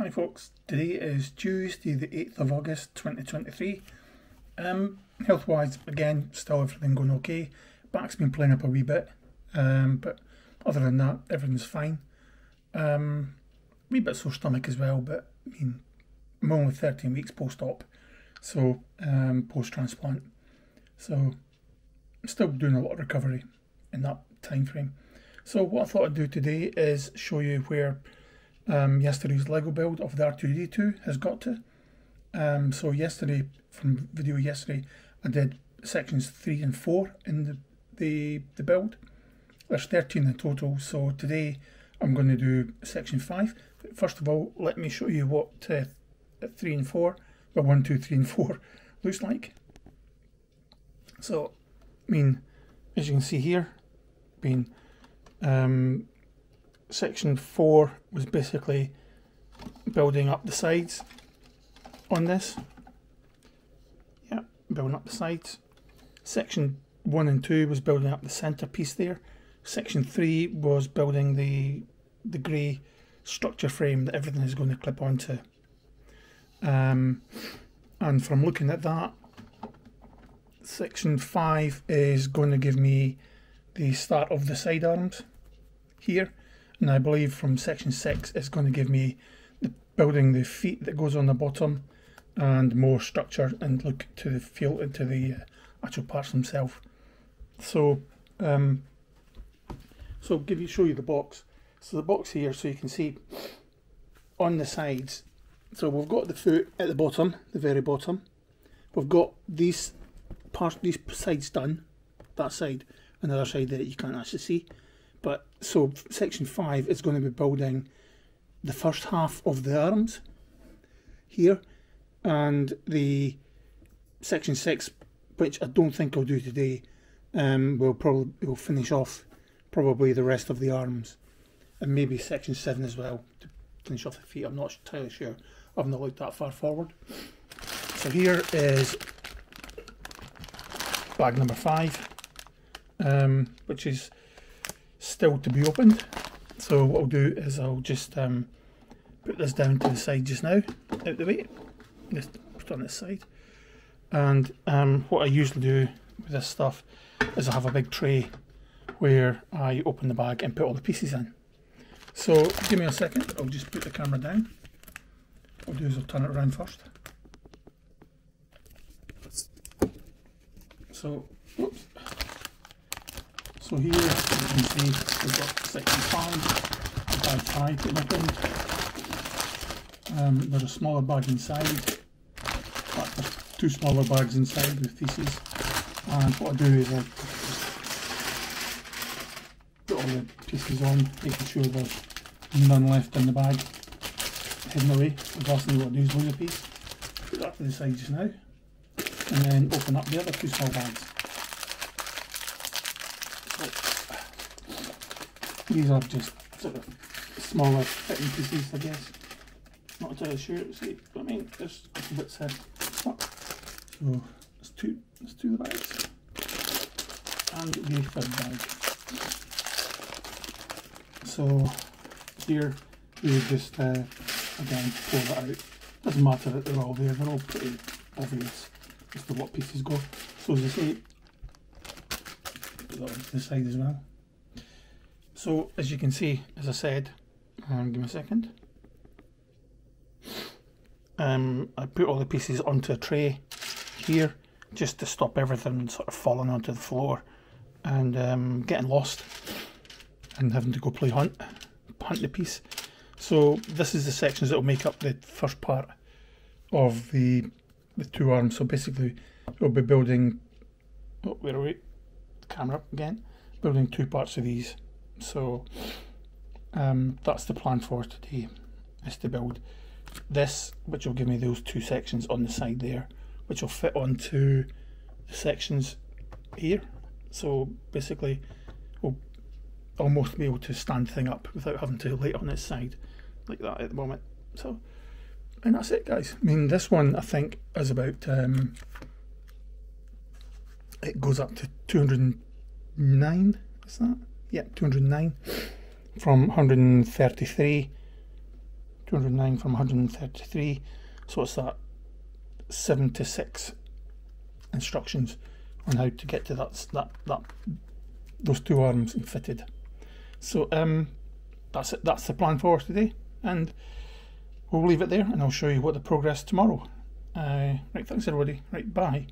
Hi folks, today is Tuesday the 8th of August 2023. Um, health wise, again, still everything going okay. Back's been playing up a wee bit, um, but other than that, everything's fine. Um, wee bit sore stomach as well, but I mean, I'm only 13 weeks post op, so um, post transplant. So I'm still doing a lot of recovery in that time frame. So what I thought I'd do today is show you where um, yesterday's Lego build of the R2D2 has got to. Um, so yesterday, from video yesterday, I did sections 3 and 4 in the, the, the build. There's 13 in total, so today I'm going to do section 5. But First of all, let me show you what uh, 3 and 4, well 1, 2, 3 and 4 looks like. So, I mean, as you can see here, being um, section 4 was basically building up the sides on this. Yeah, building up the sides. Section 1 and 2 was building up the centre piece there. Section 3 was building the the grey structure frame that everything is going to clip onto. Um, and from looking at that, section 5 is going to give me the start of the side arms here and I believe from section 6 it's going to give me the building the feet that goes on the bottom and more structure and look to the feel into the uh, actual parts themselves. So um, so give you show you the box. So the box here so you can see on the sides so we've got the foot at the bottom, the very bottom. We've got these parts, these sides done, that side, and the other side that you can't actually see. But so section five is going to be building the first half of the arms here, and the section six, which I don't think I'll do today, um, will probably will finish off probably the rest of the arms, and maybe section seven as well to finish off the feet. I'm not entirely sure. I've not looked that far forward. So here is bag number five, um, which is still to be opened. So what I'll do is I'll just um, put this down to the side just now, out the way, just put on this side. And um, what I usually do with this stuff is I have a big tray where I open the bag and put all the pieces in. So give me a second, I'll just put the camera down. What I'll do is I'll turn it around first. So. So here you can see we've got section 5, bag 5 getting opened. Um, there's a smaller bag inside. there's two smaller bags inside with pieces. And what I do is I put all the pieces on, making sure there's none left in the bag. Hidden away. The last thing you want to do is lose a piece. Put that to the side just now. And then open up the other two small bags. These are just sort of smaller fitting pieces, I guess. Not entirely sure. See, I mean, there's a couple bits here. So there's two, there's two bags, and the third bag. So here we just uh, again pull that out. Doesn't matter that they're all there. They're all pretty obvious as to what pieces go. So as I say, on the side as well. So as you can see, as I said, um, give me a second. Um, I put all the pieces onto a tray here just to stop everything sort of falling onto the floor and um, getting lost and having to go play hunt, hunt the piece. So this is the sections that will make up the first part of the the two arms. So basically, we'll be building. Oh, where are we? Camera up again. Building two parts of these. So um, that's the plan for today, is to build this, which will give me those two sections on the side there, which will fit onto the sections here. So basically, we'll almost be able to stand the thing up without having to lay it on its side like that at the moment. So, and that's it, guys. I mean, this one I think is about. Um, it goes up to 209. Is that? yeah, 209 from 133 209 from 133. So it's that 7 to 6 instructions on how to get to that, that, that those two arms fitted. So um, that's it. That's the plan for today, and we'll leave it there, and I'll show you what the progress tomorrow. Uh, right, thanks everybody. Right, bye.